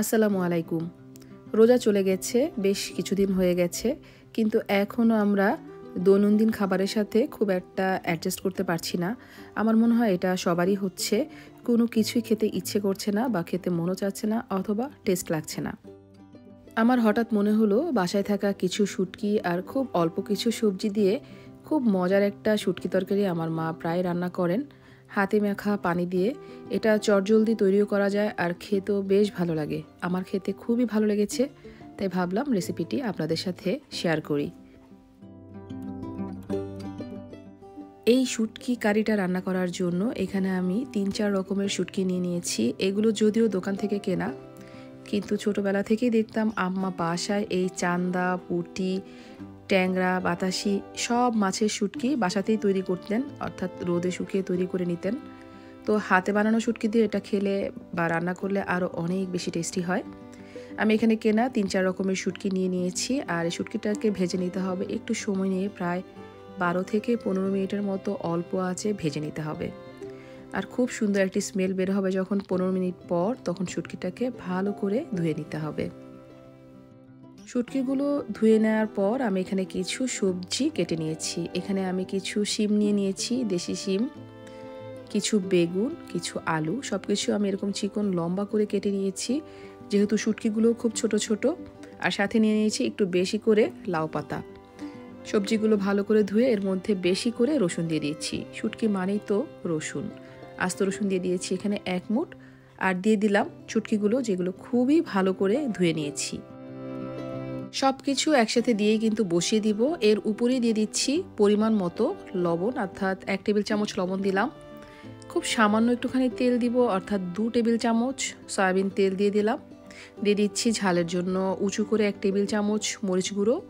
আসসালামু আলাইকুম। রোজা চলে গেছে, বেশ কিছুদিন হয়ে গেছে, কিন্তু এখনও আমরা দৈনন্দিন খাবারের সাথে খুব একটা অ্যাডজাস্ট করতে পারছি না। আমার মনে হয় এটা সবারই হচ্ছে। কোনো কিছুই খেতে ইচ্ছে করছে না বা খেতে মনও চাচ্ছে না অথবা টেস্ট লাগছে না। আমার হঠাৎ মনে হলো, বাসায় থাকা কিছু শুটকি আর খুব অল্প কিছু সবজি দিয়ে খুব মজার একটা শুটকি তরকারি আমার মা প্রায় রান্না করেন। হাতে মাখা পানি দিয়ে এটা চটজলদি তৈরিও করা যায় আর খেতেও বেশ ভালো লাগে। আমার খেতে খুবই ভালো লেগেছে, তাই ভাবলাম রেসিপিটি আপনাদের সাথে শেয়ার করি। এই শুটকি কারিটা রান্না করার জন্য এখানে আমি তিন চার রকমের শুটকি নিয়ে নিয়েছি। এগুলো যদিও দোকান থেকে কেনা, কিন্তু ছোটবেলা থেকেই দেখতাম আম্মা বাসায় এই চান্দা, পুটি ট্যাংরা, বাতাসি সব মাছের শুটকি বাসাতেই তৈরি করতেন, অর্থাৎ রোদে শুকিয়ে তৈরি করে নিতেন। তো হাতে বানানো শুটকি দিয়ে এটা খেলে বা রান্না করলে আরও অনেক বেশি টেস্টি হয়। আমি এখানে কেনা তিন চার রকমের শুটকি নিয়ে নিয়েছি, আর এই শুটকিটাকে ভেজে নিতে হবে একটু সময় নিয়ে, প্রায় বারো থেকে পনেরো মিনিটের মতো অল্প আছে ভেজে নিতে হবে। আর খুব সুন্দর একটি স্মেল বের হবে যখন পনেরো মিনিট পর, তখন শুটকিটাকে ভালো করে ধুয়ে নিতে হবে। শুটকিগুলো ধুয়ে নেওয়ার পর আমি এখানে কিছু সবজি কেটে নিয়েছি। এখানে আমি কিছু শিম নিয়ে নিয়েছি, দেশি শিম, কিছু বেগুন, কিছু আলু সব কিছু আমি এরকম চিকন লম্বা করে কেটে নিয়েছি। যেহেতু শুটকিগুলো খুব ছোট ছোট, আর সাথে নিয়ে নিয়েছি একটু বেশি করে লাউ পাতা। সবজিগুলো ভালো করে ধুয়ে এর মধ্যে বেশি করে রসুন দিয়ে দিয়েছি। শুটকি মানেই তো রসুন। আস্ত রসুন দিয়ে দিয়েছি এখানে এক মুঠ। আর দিয়ে দিলাম চুটকিগুলো যেগুলো খুবই ভালো করে ধুয়ে নিয়েছি। সব কিছু একসাথে দিয়ে কিন্তু বসিয়ে দিব। এর উপরেই দিয়ে দিচ্ছি পরিমাণ মতো লবণ, অর্থাৎ এক টেবিল চামচ লবণ দিলাম। খুব সামান্য একটুখানি তেল দিব, অর্থাৎ দু টেবিল চামচ সয়াবিন তেল দিয়ে দিলাম। দিয়ে দিচ্ছি ঝালের জন্য উঁচু করে এক টেবিল চামচ মরিচ গুঁড়ো,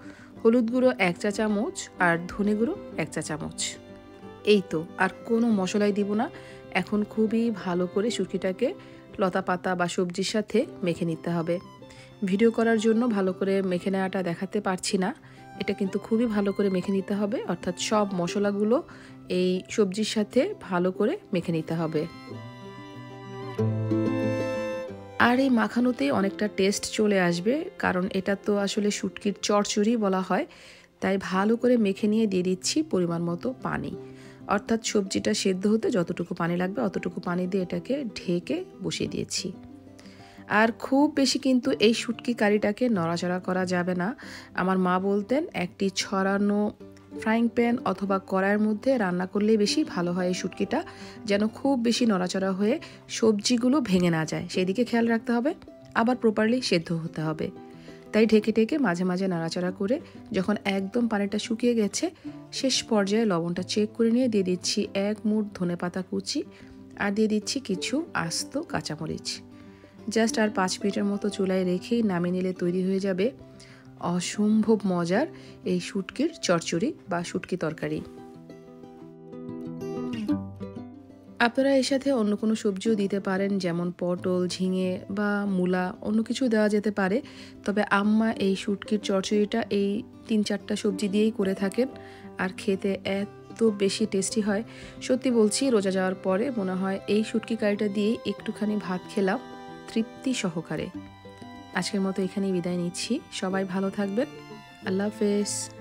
হলুদ গুঁড়ো এক চা চামচ আর ধনে গুঁড়ো এক চা চামচ। এই তো, আর কোনো মশলাই দিব না। এখন খুবই ভালো করে শুটকিটাকে লতা পাতা বা সবজির সাথে মেখে নিতে হবে। ভিডিও করার জন্য ভালো করে মেখে নেওয়াটা দেখাতে পারছি না। এটা কিন্তু খুবই ভালো করে মেখে নিতে হবে, অর্থাৎ সব মশলাগুলো এই সবজির সাথে ভালো করে মেখে নিতে হবে। আর এই মাখানোতে অনেকটা টেস্ট চলে আসবে, কারণ এটা তো আসলে শুটকির চড়চড়ি বলা হয়, তাই ভালো করে মেখে নিয়ে দিয়ে দিচ্ছি পরিমাণ মতো পানি। অর্থাৎ সবজিটা সেদ্ধ হতে যতটুকু পানি লাগবে অতটুকু পানি দিয়ে এটাকে ঢেকে বসিয়ে দিয়েছি। আর খুব বেশি কিন্তু এই শুটকি কারিটাকে নড়াচড়া করা যাবে না। আমার মা বলতেন, একটি ছড়ানো ফ্রাইং প্যান অথবা কড়াইয়ের মধ্যে রান্না করলেই বেশি ভালো হয় এই শুটকিটা, যেন খুব বেশি নড়াচড়া হয়ে সবজিগুলো ভেঙে না যায়। সেই দিকে খেয়াল রাখতে হবে। আবার প্রপারলি সেদ্ধ হতে হবে। তাই ঢেকে ঢেকে মাঝে মাঝে নাড়াচাড়া করে যখন একদম পানিটা শুকিয়ে গেছে, শেষ পর্যায়ে লবণটা চেক করে নিয়ে দিয়ে দিচ্ছি এক মুঠ ধনে পাতা কুচি আর দিয়ে দিচ্ছি কিছু আস্ত কাঁচামরিচ। জাস্ট আর পাঁচ মিনিটের মতো চুলায় রেখেই নামিয়ে নিলে তৈরি হয়ে যাবে অসম্ভব মজার এই শুটকির চরচড়ি বা শুটকি তরকারি। আপনারা এর সাথে অন্য কোনো সবজিও দিতে পারেন, যেমন পটল, ঝিঙে বা মূলা, অন্য কিছু দেওয়া যেতে পারে। তবে আম্মা এই শুটকির চরচড়িটা এই তিন চারটা সবজি দিয়েই করে থাকেন আর খেতে এত বেশি টেস্টি হয়। সত্যি বলছি, রোজা যাওয়ার পরে মনে হয় এই শুটকি কারিটা দিয়েই একটুখানি ভাত খেলাম। তৃপ্তি সহকারে। আজকের মতো এখানেই বিদায় নিচ্ছি। সবাই ভালো থাকবেন। আল্লাহ হাফেজ।